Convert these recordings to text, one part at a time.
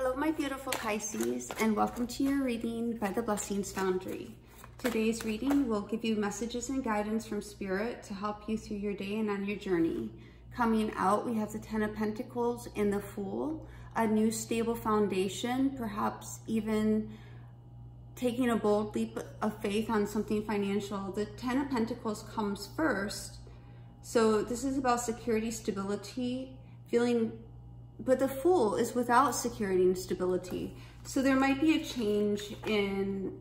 Hello, my beautiful Pisces, and welcome to your reading by the Blessings Foundry. Today's reading will give you messages and guidance from Spirit to help you through your day and on your journey. Coming out, we have the Ten of Pentacles and the Fool, a new stable foundation, perhaps even taking a bold leap of faith on something financial. The Ten of Pentacles comes first. So this is about security, stability, feeling but the fool is without security and stability. So there might be a change in,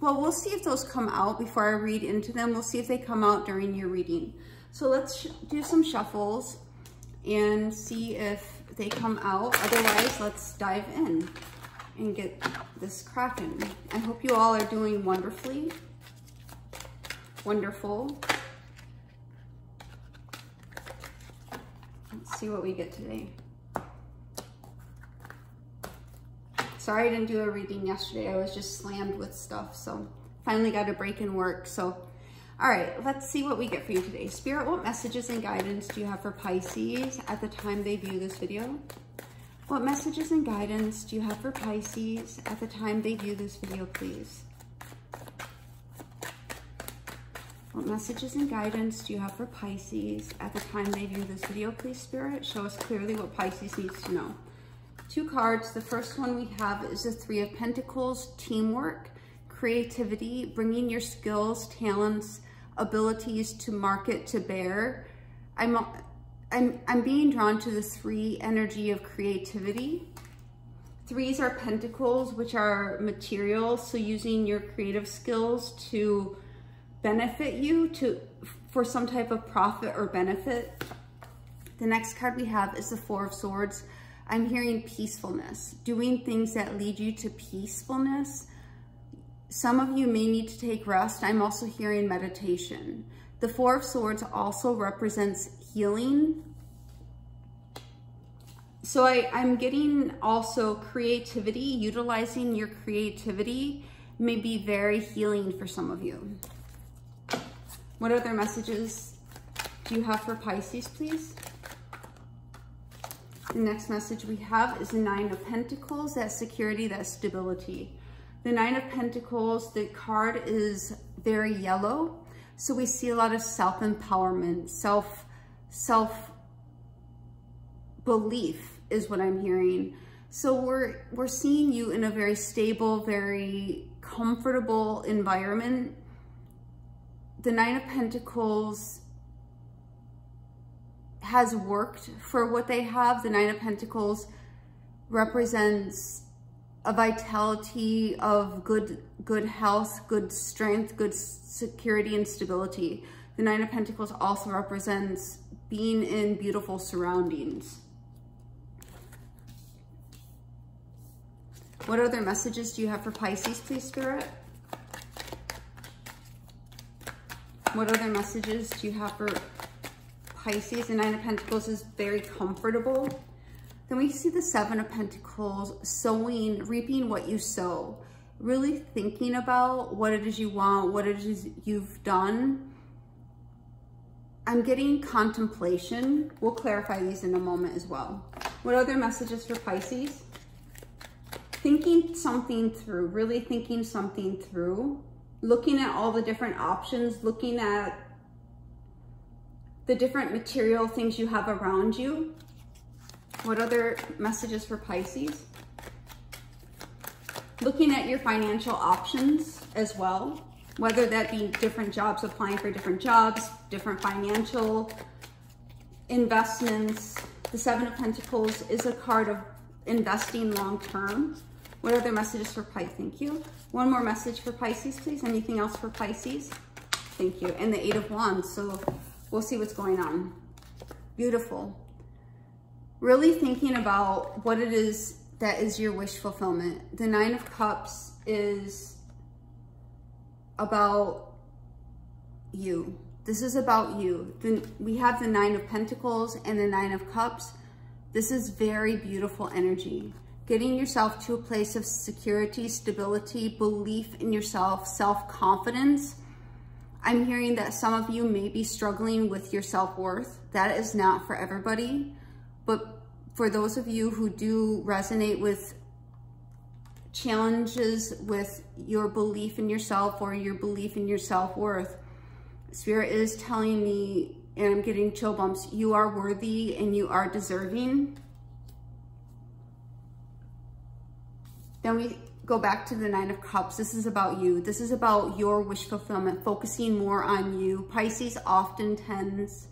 well, we'll see if those come out before I read into them. We'll see if they come out during your reading. So let's do some shuffles and see if they come out. Otherwise, let's dive in and get this cracking. I hope you all are doing wonderfully. Wonderful. Let's see what we get today. Sorry I didn't do a reading yesterday. I was just slammed with stuff. So finally got a break in work. So, all right, let's see what we get for you today. Spirit, what messages and guidance do you have for Pisces at the time they view this video? What messages and guidance do you have for Pisces at the time they view this video, please? What messages and guidance do you have for Pisces at the time they view this video, please, Spirit? Show us clearly what Pisces needs to know two cards. The first one we have is the Three of Pentacles, teamwork, creativity, bringing your skills, talents, abilities to market to bear. I'm, I'm, I'm being drawn to the three energy of creativity. Threes are pentacles, which are materials. So using your creative skills to benefit you to for some type of profit or benefit. The next card we have is the Four of Swords, I'm hearing peacefulness, doing things that lead you to peacefulness. Some of you may need to take rest. I'm also hearing meditation. The Four of Swords also represents healing. So I, I'm getting also creativity, utilizing your creativity may be very healing for some of you. What other messages do you have for Pisces, please? The next message we have is the Nine of Pentacles, that security, that stability. The Nine of Pentacles, the card is very yellow. So we see a lot of self-empowerment, self, self-belief is what I'm hearing. So we're, we're seeing you in a very stable, very comfortable environment. The Nine of Pentacles has worked for what they have. The Nine of Pentacles represents a vitality of good, good health, good strength, good security and stability. The Nine of Pentacles also represents being in beautiful surroundings. What other messages do you have for Pisces, please, Spirit? What other messages do you have for Pisces, the Nine of Pentacles is very comfortable. Then we see the Seven of Pentacles, sowing, reaping what you sow. Really thinking about what it is you want, what it is you've done. I'm getting contemplation. We'll clarify these in a moment as well. What other messages for Pisces? Thinking something through, really thinking something through. Looking at all the different options, looking at the different material things you have around you. What other messages for Pisces? Looking at your financial options as well, whether that be different jobs, applying for different jobs, different financial investments. The Seven of Pentacles is a card of investing long-term. What other messages for Pisces? Thank you. One more message for Pisces, please. Anything else for Pisces? Thank you. And the Eight of Wands. So We'll see what's going on. Beautiful. Really thinking about what it is that is your wish fulfillment. The Nine of Cups is about you. This is about you. We have the Nine of Pentacles and the Nine of Cups. This is very beautiful energy. Getting yourself to a place of security, stability, belief in yourself, self-confidence, I'm hearing that some of you may be struggling with your self-worth. That is not for everybody, but for those of you who do resonate with challenges with your belief in yourself or your belief in your self-worth. Spirit is telling me, and I'm getting chill bumps, you are worthy and you are deserving. Then we go back to the Nine of Cups. This is about you. This is about your wish fulfillment, focusing more on you. Pisces often tends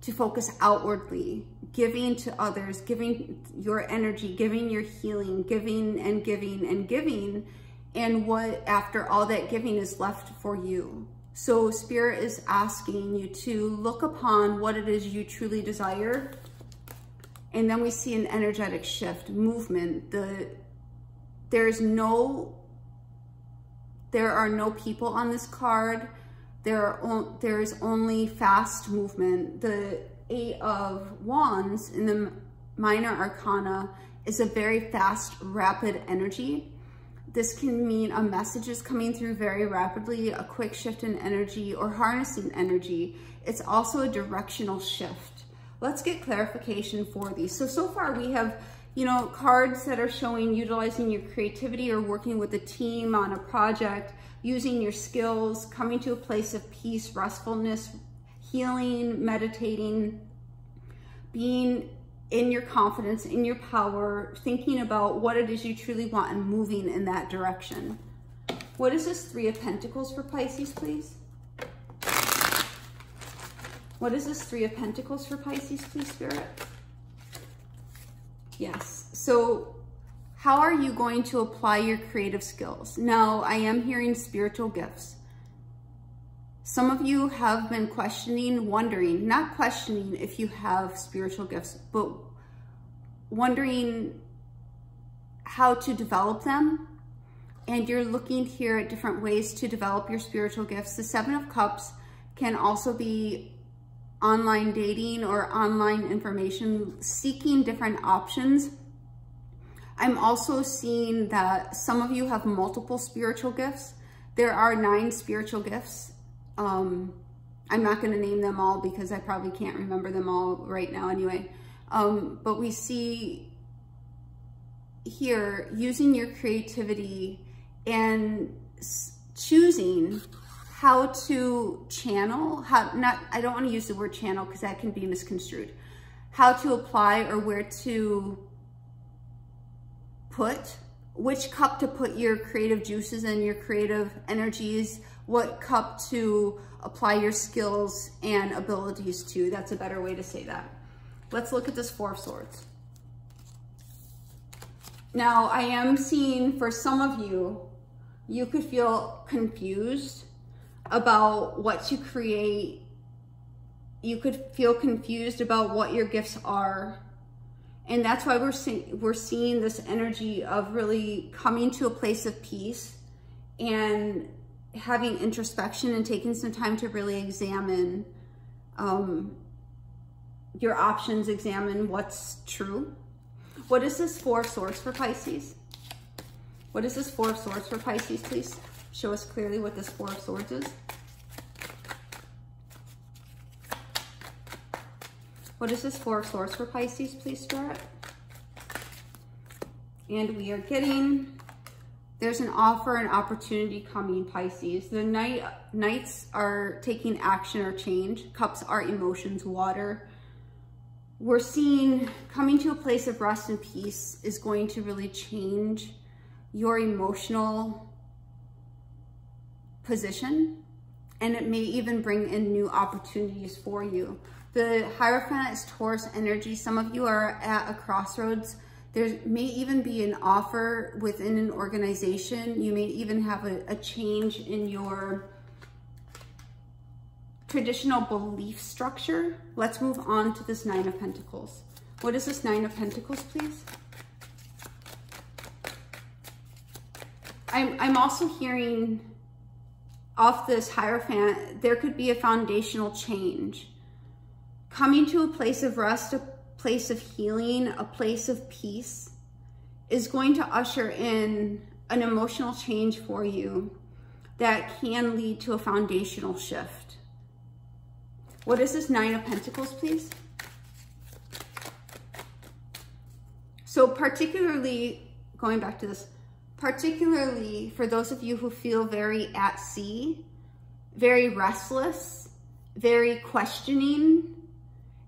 to focus outwardly, giving to others, giving your energy, giving your healing, giving and giving and giving. And what after all that giving is left for you. So spirit is asking you to look upon what it is you truly desire. And then we see an energetic shift, movement, the there's no, there are no people on this card. There, are, there is only fast movement. The Eight of Wands in the Minor Arcana is a very fast, rapid energy. This can mean a message is coming through very rapidly, a quick shift in energy or harnessing energy. It's also a directional shift. Let's get clarification for these. So, so far we have you know, cards that are showing utilizing your creativity or working with a team on a project, using your skills, coming to a place of peace, restfulness, healing, meditating, being in your confidence, in your power, thinking about what it is you truly want and moving in that direction. What is this Three of Pentacles for Pisces, please? What is this Three of Pentacles for Pisces, please, Spirit? Yes. So how are you going to apply your creative skills? Now, I am hearing spiritual gifts. Some of you have been questioning, wondering, not questioning if you have spiritual gifts, but wondering how to develop them. And you're looking here at different ways to develop your spiritual gifts. The Seven of Cups can also be online dating or online information, seeking different options. I'm also seeing that some of you have multiple spiritual gifts. There are nine spiritual gifts. Um, I'm not going to name them all because I probably can't remember them all right now anyway. Um, but we see here using your creativity and choosing how to channel, how not, I don't want to use the word channel because that can be misconstrued, how to apply or where to put, which cup to put your creative juices and your creative energies, what cup to apply your skills and abilities to. That's a better way to say that. Let's look at this Four of Swords. Now, I am seeing for some of you, you could feel confused about what to create. You could feel confused about what your gifts are. And that's why we're, see we're seeing this energy of really coming to a place of peace and having introspection and taking some time to really examine um, your options, examine what's true. What is this Four of Swords for Pisces? What is this Four of Swords for Pisces, please? Show us clearly what this Four of Swords is. What is this Four of Swords for Pisces, please, Spirit? And we are getting, there's an offer, an opportunity coming, Pisces. The night, Knights are taking action or change. Cups are emotions, water. We're seeing coming to a place of rest and peace is going to really change your emotional position and it may even bring in new opportunities for you. The Hierophant is Taurus energy. Some of you are at a crossroads. There may even be an offer within an organization. You may even have a, a change in your traditional belief structure. Let's move on to this Nine of Pentacles. What is this Nine of Pentacles, please? I'm, I'm also hearing off this Hierophant, there could be a foundational change. Coming to a place of rest, a place of healing, a place of peace is going to usher in an emotional change for you that can lead to a foundational shift. What is this Nine of Pentacles, please? So particularly, going back to this, particularly for those of you who feel very at sea, very restless, very questioning,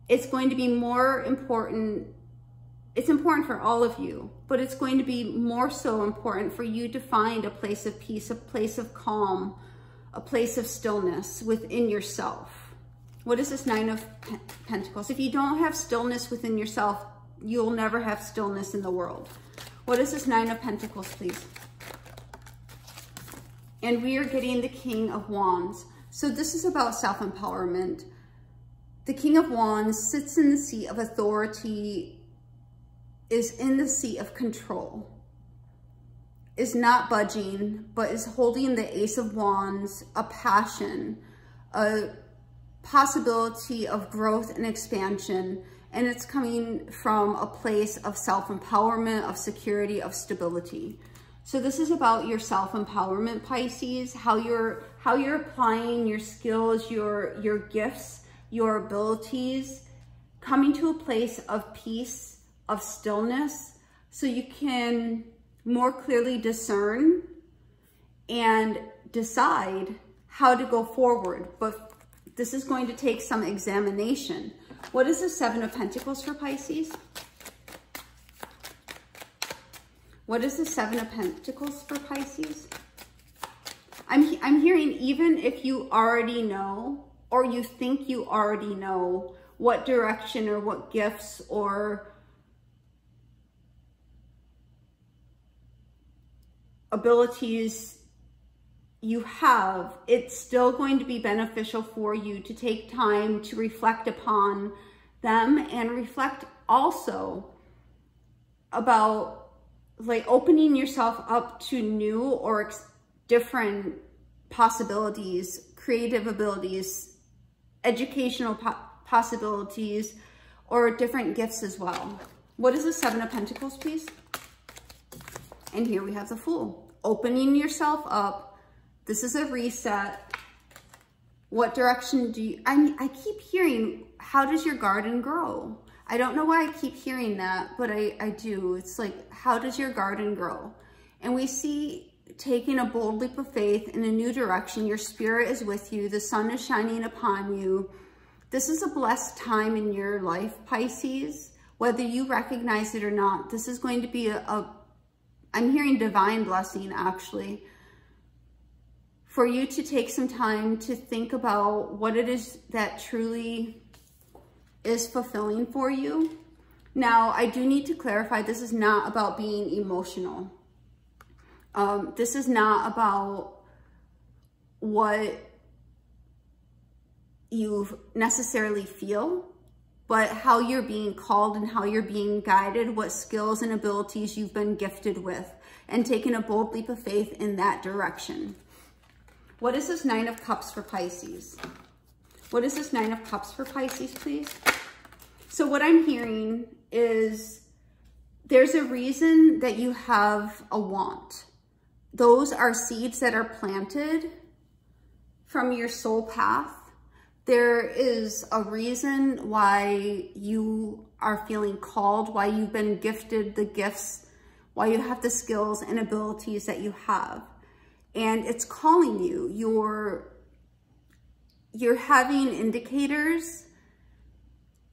it's going to be more important. It's important for all of you, but it's going to be more so important for you to find a place of peace, a place of calm, a place of stillness within yourself. What is this Nine of Pentacles? If you don't have stillness within yourself, you'll never have stillness in the world. What is this Nine of Pentacles, please? And we are getting the King of Wands. So this is about self-empowerment. The King of Wands sits in the seat of authority, is in the seat of control, is not budging, but is holding the Ace of Wands, a passion, a possibility of growth and expansion, and it's coming from a place of self-empowerment, of security, of stability. So this is about your self-empowerment, Pisces, how you're how you're applying your skills, your your gifts, your abilities, coming to a place of peace, of stillness, so you can more clearly discern and decide how to go forward. But this is going to take some examination. What is the Seven of Pentacles for Pisces? What is the Seven of Pentacles for Pisces? I'm, I'm hearing even if you already know or you think you already know what direction or what gifts or abilities you have, it's still going to be beneficial for you to take time to reflect upon them and reflect also about like opening yourself up to new or different possibilities, creative abilities, educational po possibilities, or different gifts as well. What is the Seven of Pentacles, please? And here we have the Fool. Opening yourself up this is a reset. What direction do you, I mean, I keep hearing, how does your garden grow? I don't know why I keep hearing that, but I, I do. It's like, how does your garden grow? And we see taking a bold leap of faith in a new direction. Your spirit is with you. The sun is shining upon you. This is a blessed time in your life, Pisces. Whether you recognize it or not, this is going to be a, a I'm hearing divine blessing, actually for you to take some time to think about what it is that truly is fulfilling for you. Now, I do need to clarify, this is not about being emotional. Um, this is not about what you necessarily feel, but how you're being called and how you're being guided, what skills and abilities you've been gifted with, and taking a bold leap of faith in that direction. What is this Nine of Cups for Pisces? What is this Nine of Cups for Pisces, please? So what I'm hearing is there's a reason that you have a want. Those are seeds that are planted from your soul path. There is a reason why you are feeling called, why you've been gifted the gifts, why you have the skills and abilities that you have and it's calling you. You're, you're having indicators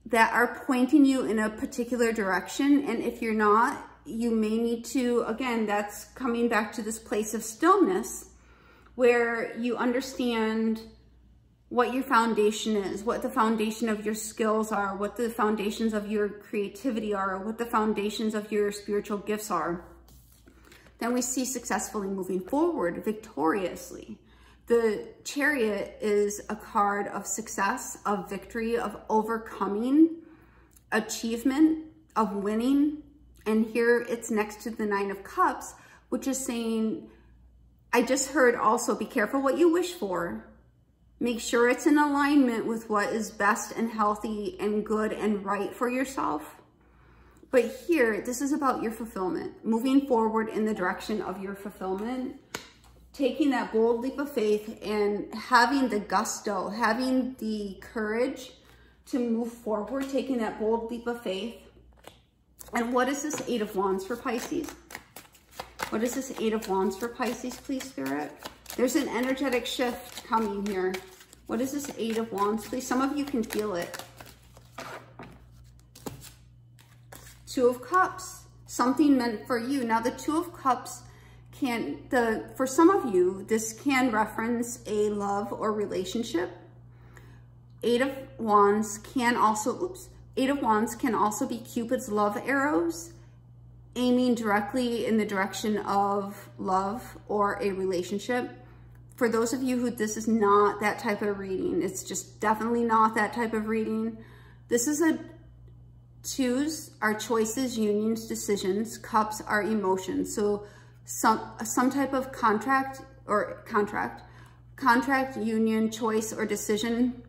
that are pointing you in a particular direction. And if you're not, you may need to, again, that's coming back to this place of stillness where you understand what your foundation is, what the foundation of your skills are, what the foundations of your creativity are, what the foundations of your spiritual gifts are then we see successfully moving forward victoriously. The chariot is a card of success, of victory, of overcoming, achievement, of winning. And here it's next to the nine of cups, which is saying, I just heard also be careful what you wish for. Make sure it's in alignment with what is best and healthy and good and right for yourself. But here, this is about your fulfillment, moving forward in the direction of your fulfillment, taking that bold leap of faith and having the gusto, having the courage to move forward, taking that bold leap of faith. And what is this Eight of Wands for Pisces? What is this Eight of Wands for Pisces, please, Spirit? There's an energetic shift coming here. What is this Eight of Wands, please? Some of you can feel it. Two of Cups, something meant for you. Now, the Two of Cups can, the for some of you, this can reference a love or relationship. Eight of Wands can also, oops, Eight of Wands can also be Cupid's love arrows aiming directly in the direction of love or a relationship. For those of you who this is not that type of reading, it's just definitely not that type of reading. This is a twos are choices, unions, decisions. Cups are emotions. So some, some type of contract or contract, contract, union, choice, or decision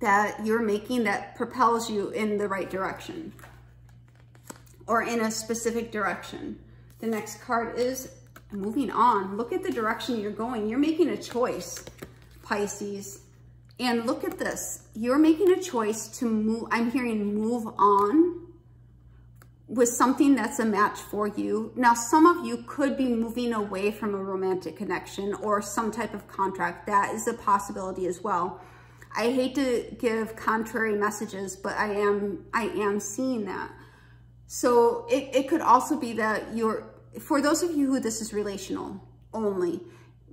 that you're making that propels you in the right direction or in a specific direction. The next card is moving on. Look at the direction you're going. You're making a choice, Pisces. And look at this. You're making a choice to move. I'm hearing move on with something that's a match for you. Now, some of you could be moving away from a romantic connection or some type of contract. That is a possibility as well. I hate to give contrary messages, but I am I am seeing that. So it, it could also be that you're, for those of you who this is relational only,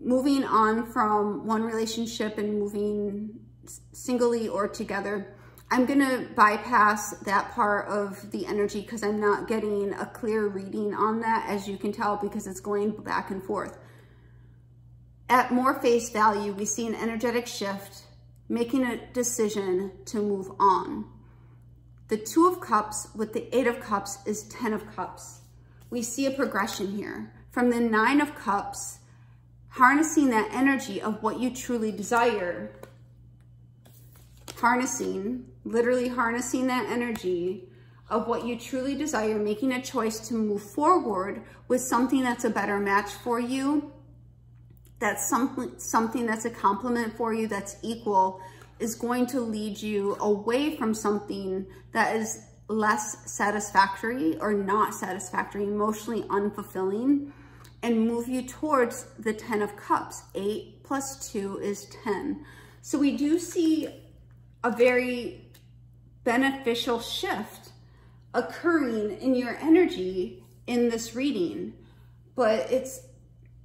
moving on from one relationship and moving singly or together, I'm going to bypass that part of the energy because I'm not getting a clear reading on that, as you can tell, because it's going back and forth. At more face value, we see an energetic shift making a decision to move on. The Two of Cups with the Eight of Cups is Ten of Cups. We see a progression here. From the Nine of Cups, harnessing that energy of what you truly desire, harnessing, literally harnessing that energy of what you truly desire, making a choice to move forward with something that's a better match for you, that's something, something that's a complement for you, that's equal, is going to lead you away from something that is less satisfactory or not satisfactory, emotionally unfulfilling, and move you towards the 10 of cups. Eight plus two is 10. So we do see a very beneficial shift occurring in your energy in this reading, but it's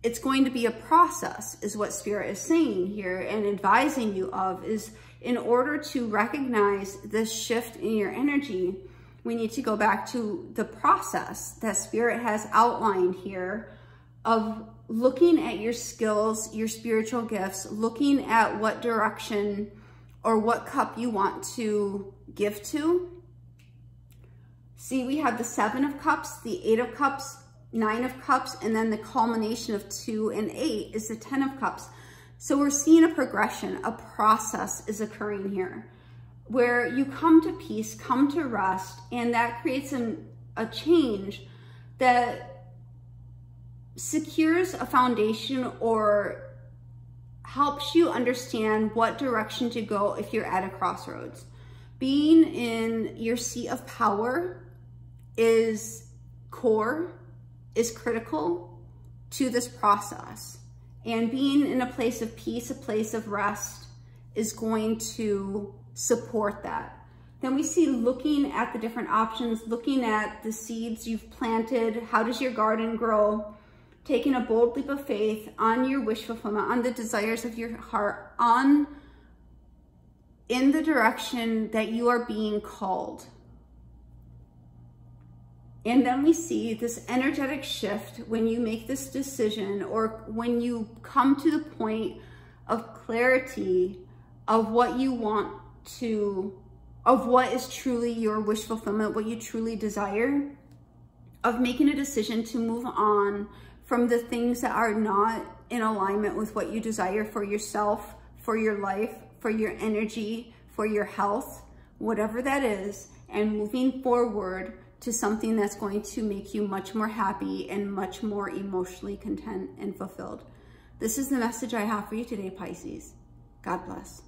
it's going to be a process is what spirit is saying here and advising you of is in order to recognize this shift in your energy, we need to go back to the process that spirit has outlined here of looking at your skills, your spiritual gifts, looking at what direction or what cup you want to give to. See, we have the seven of cups, the eight of cups, nine of cups, and then the culmination of two and eight is the 10 of cups. So we're seeing a progression, a process is occurring here where you come to peace, come to rest, and that creates an, a change that secures a foundation or helps you understand what direction to go if you're at a crossroads. Being in your seat of power is core is critical to this process. And being in a place of peace, a place of rest is going to support that. Then we see looking at the different options, looking at the seeds you've planted, how does your garden grow, taking a bold leap of faith on your wish fulfillment, on the desires of your heart, on in the direction that you are being called. And then we see this energetic shift when you make this decision or when you come to the point of clarity of what you want to, of what is truly your wish fulfillment, what you truly desire, of making a decision to move on from the things that are not in alignment with what you desire for yourself, for your life, for your energy, for your health, whatever that is, and moving forward to something that's going to make you much more happy and much more emotionally content and fulfilled. This is the message I have for you today, Pisces. God bless.